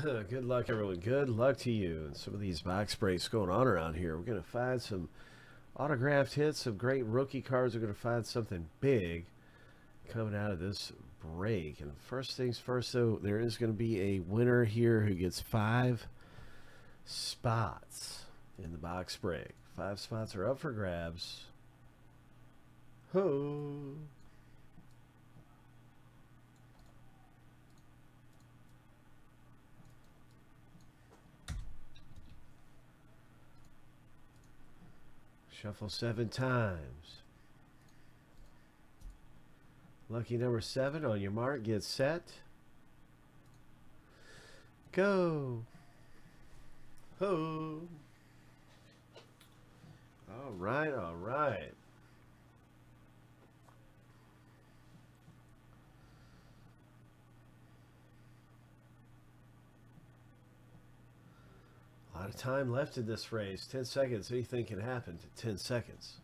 Good luck, everyone. Good luck to you. And some of these box breaks going on around here. We're going to find some autographed hits, some great rookie cards. We're going to find something big coming out of this break. And first things first, though, there is going to be a winner here who gets five spots in the box break. Five spots are up for grabs. Ho! Shuffle seven times. Lucky number seven on your mark. Get set. Go. Ho. All right, all right. Lot of time left in this race. 10 seconds. Anything can happen to 10 seconds.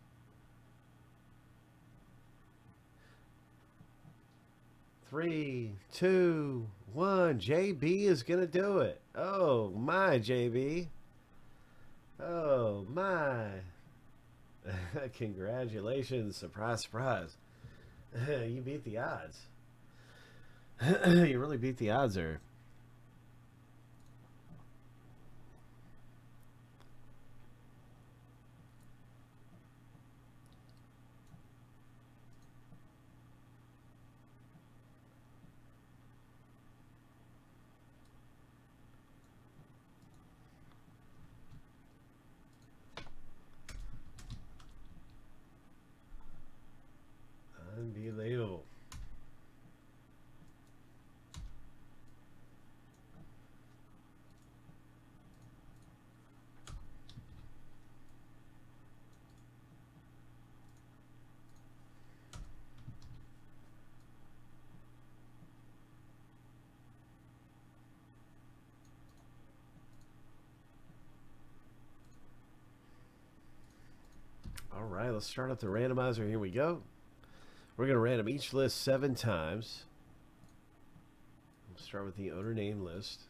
Three, two, one. JB is going to do it. Oh, my, JB. Oh, my. Congratulations. Surprise, surprise. you beat the odds. you really beat the odds there. Unbelievable. All right, let's start up the randomizer. Here we go. We're going to random each list seven times. We'll start with the owner name list.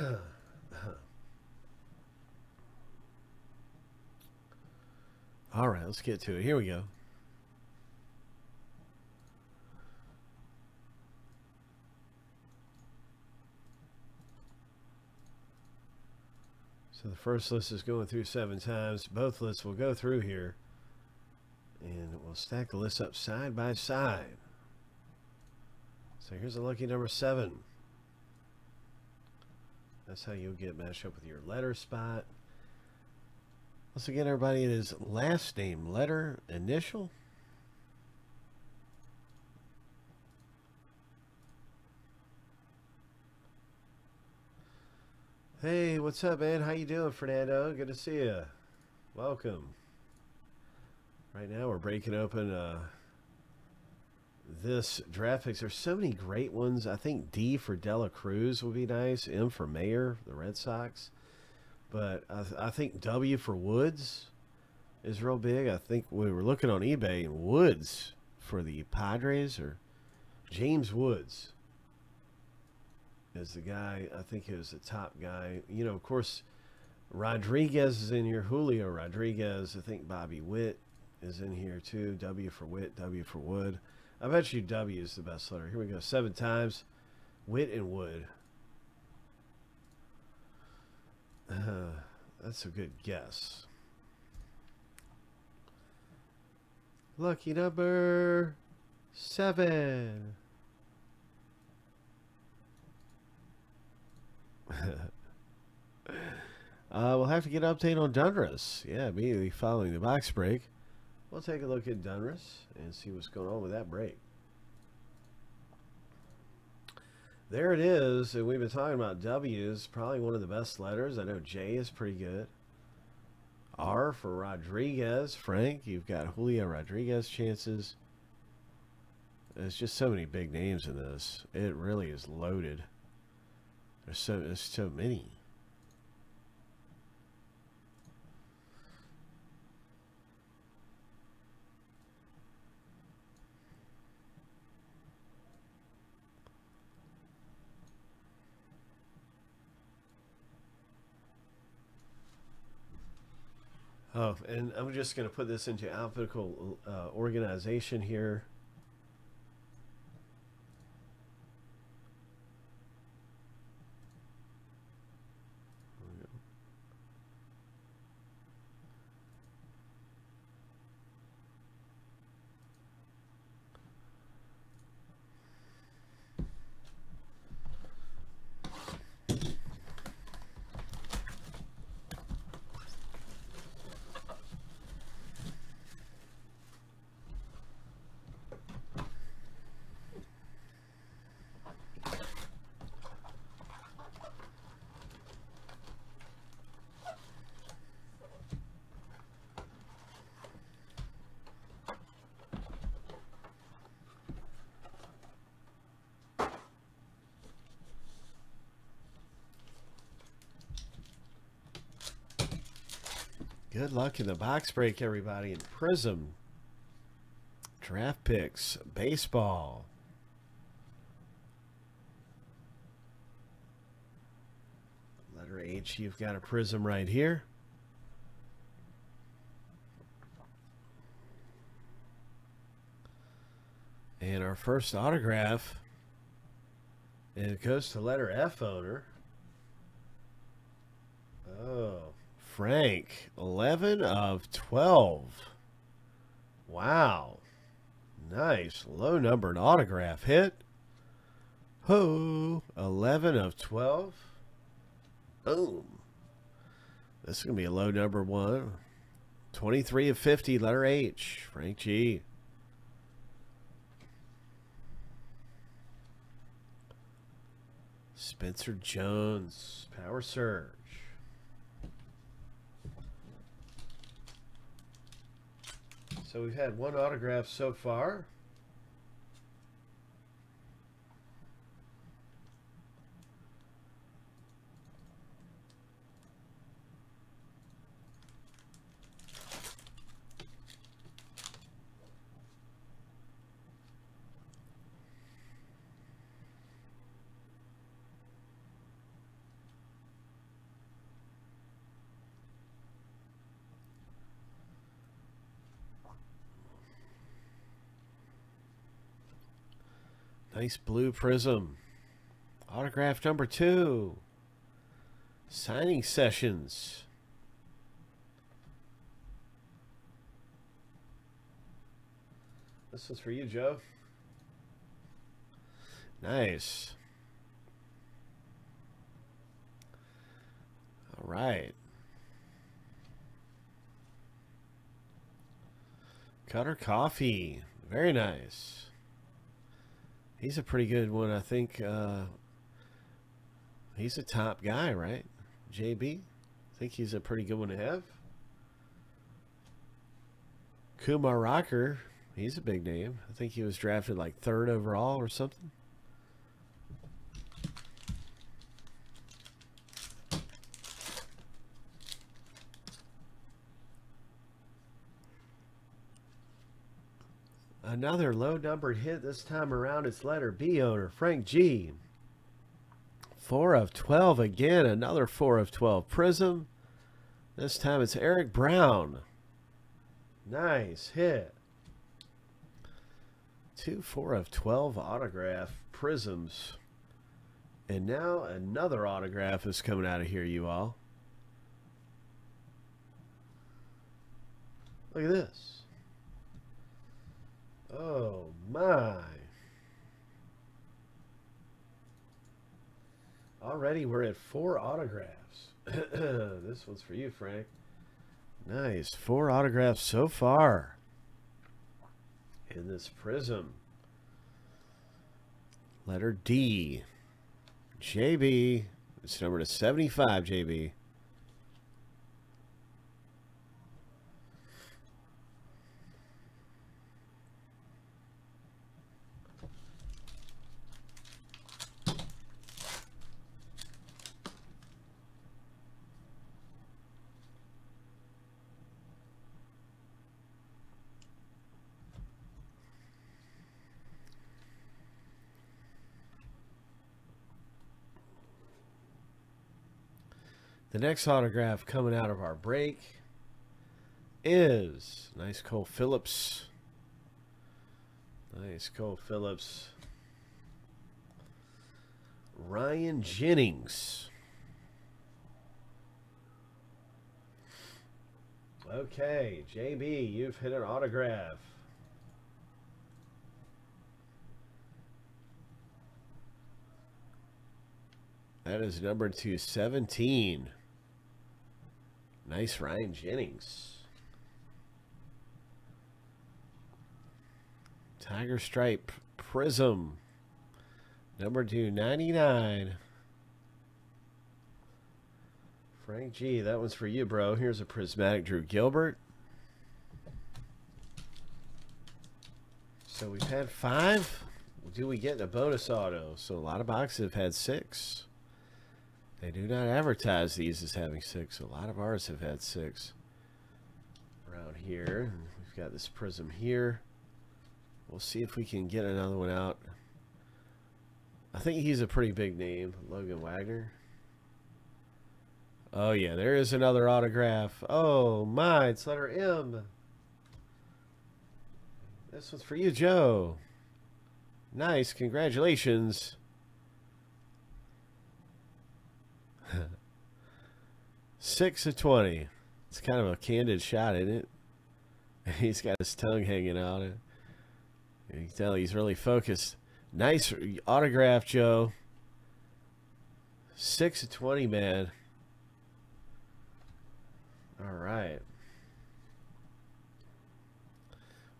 All right, let's get to it. Here we go. So the first list is going through seven times. Both lists will go through here. And we'll stack the lists up side by side. So here's a lucky number seven. That's how you'll get matched up with your letter spot. Once again, everybody, it is last name, letter, initial. Hey, what's up, man? How you doing, Fernando? Good to see you. Welcome. Right now, we're breaking open uh, this draft picks. There's so many great ones. I think D for Dela Cruz would be nice. M for Mayer, the Red Sox. But I, I think W for Woods is real big. I think we were looking on eBay and Woods for the Padres or James Woods is the guy. I think he was the top guy. You know, of course, Rodriguez is in here. Julio Rodriguez. I think Bobby Witt is in here too. W for Witt. W for Wood. I bet you W is the best letter. Here we go. Seven times. Wit and Wood. Uh, that's a good guess. Lucky number seven. uh, we'll have to get an update on Donruss. Yeah, immediately following the box break. We'll take a look at Donruss and see what's going on with that break. There it is, and we've been talking about W's, probably one of the best letters. I know J is pretty good. R for Rodriguez. Frank, you've got Julio Rodriguez chances. There's just so many big names in this. It really is loaded. There's so there's so many. Oh, and I'm just going to put this into alphabetical uh, organization here. Good luck in the box break, everybody. In Prizm, draft picks, baseball. Letter H, you've got a Prizm right here. And our first autograph, and it goes to letter F owner. Oh. Frank, 11 of 12. Wow. Nice. Low numbered autograph hit. Ho. 11 of 12. Boom. This is going to be a low number one. 23 of 50, letter H. Frank G. Spencer Jones, Power Surge. So we've had one autograph so far. Nice blue prizm. Autograph number two. Signing sessions. This is for you, Joe. Nice. All right. Cutter Coffey. Very nice. He's a pretty good one, I think. Uh, he's a top guy, right? JB? I think he's a pretty good one to have. Kumar Rocker, he's a big name. I think he was drafted like third overall or something. Another low numbered hit this time around. It's letter B owner, Frank G. 4 of 12 again. Another 4 of 12 Prizm. This time it's Eric Brown. Nice hit. Two 4 of 12 autograph Prizms. And now another autograph is coming out of here, you all. Look at this. Oh my. Already we're at four autographs. this one's for you, Frank. Nice. Four autographs so far in this prizm. Letter D. JB. It's number to 75, JB. The next autograph coming out of our break is nice Cole Phillips. Nice Cole Phillips. Ryan Jennings. Okay, JB, you've hit an autograph. That is number 217. Nice Ryan Jennings. Tiger Stripe Prizm. Number 299. Frank G, that one's for you, bro. Here's a prismatic Drew Gilbert. So we've had five. Do we get a bonus auto? So a lot of boxes have had six. They do not advertise these as having six. A lot of ours have had six. Around here. We've got this prizm here. We'll see if we can get another one out. I think he's a pretty big name. Logan Wagner. Oh, yeah. There is another autograph. Oh, my. It's letter M. This one's for you, Joe. Nice. Congratulations. Six of 20. It's kind of a candid shot, isn't it? He's got his tongue hanging out. You can tell he's really focused. Nice autograph, Joe. Six of 20, man. All right.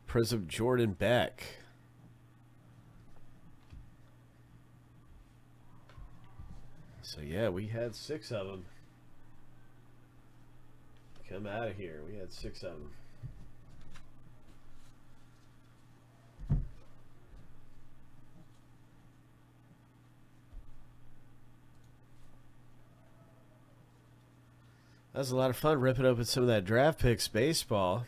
Prizm Jordan Beck. So, yeah, we had six of them. Come out of here. We had six of them. That was a lot of fun ripping open some of that draft picks baseball.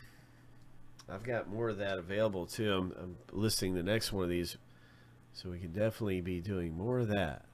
I've got more of that available too. I'm, I'm listing the next one of these, so we can definitely be doing more of that.